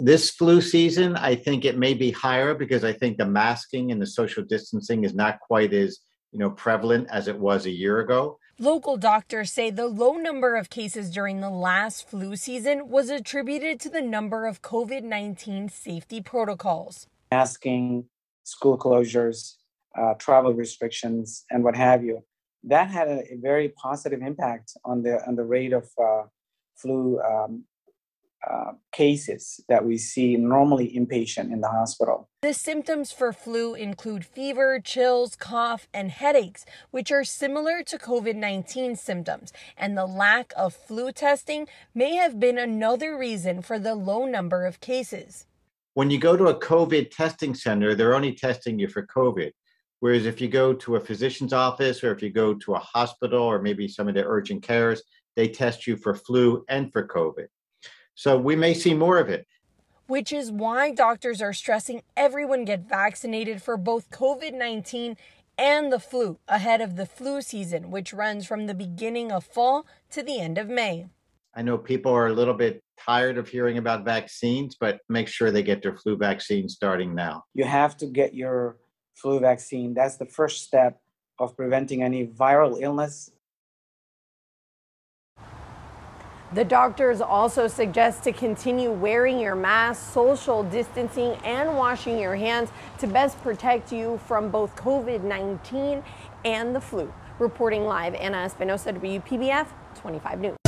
This flu season, I think it may be higher because I think the masking and the social distancing is not quite as you know prevalent as it was a year ago. Local doctors say the low number of cases during the last flu season was attributed to the number of COVID 19 safety protocols. Masking, school closures, uh, travel restrictions, and what have you. That had a, a, very positive impact on the on the rate of uh, flu um, uh, cases that we see normally inpatient in the hospital. The symptoms for flu include fever, chills, cough, and headaches, which are similar to COVID 19 symptoms. And the lack of flu testing may have been another reason for the low number of cases. When you go to a COVID testing center, they're only testing you for COVID. Whereas if you go to a physician's office or if you go to a hospital or maybe some of the urgent cares, they test you for flu and for COVID. So we may see more of it. Which is why doctors are stressing everyone get vaccinated for both COVID 19 and the flu ahead of the flu season, which runs from the beginning of fall to the end of May. I know people are a little bit tired of hearing about vaccines, but make sure they get their flu vaccine starting now. You have to get your flu vaccine. That's the first step of preventing any viral illness The doctors also suggest to continue wearing your mask, social distancing, and washing your hands to best protect you from both COVID 19 and the flu. Reporting live, Ana Espinosa, WPBF 25 News.